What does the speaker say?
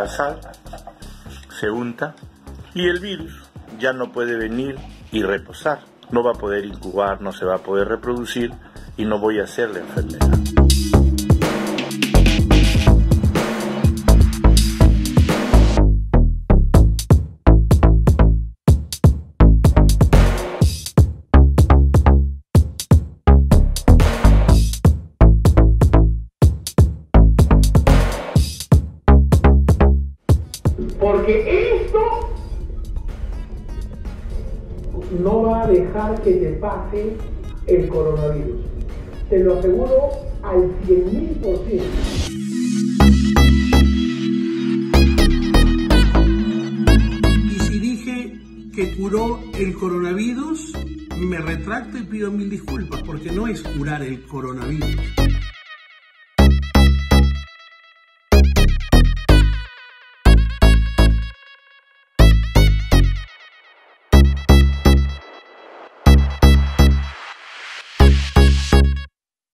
la sal, se unta y el virus ya no puede venir y reposar. No va a poder incubar, no se va a poder reproducir y no voy a hacer la enfermedad. Porque esto no va a dejar que te pase el coronavirus. Te lo aseguro al 100.000%. Y si dije que curó el coronavirus, me retracto y pido mil disculpas, porque no es curar el coronavirus.